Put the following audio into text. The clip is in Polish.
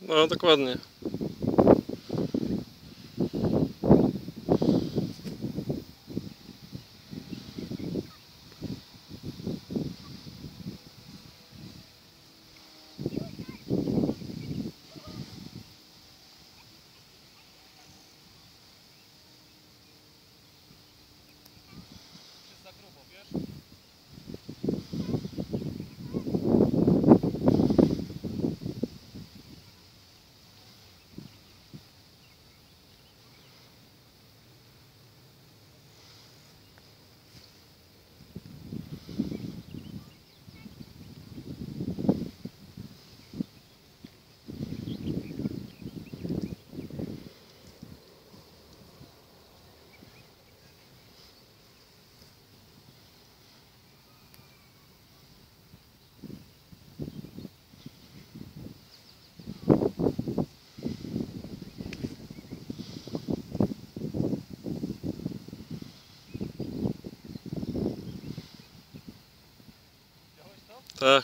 No dokładnie. Uh,